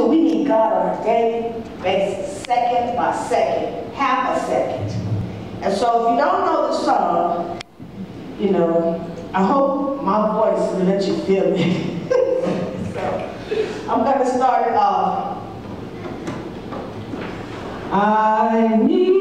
So. We need God on a daily basis, second by second, half a second. And so if you don't know the song, you know, I hope my voice will let you feel it. so I'm gonna start it off. I need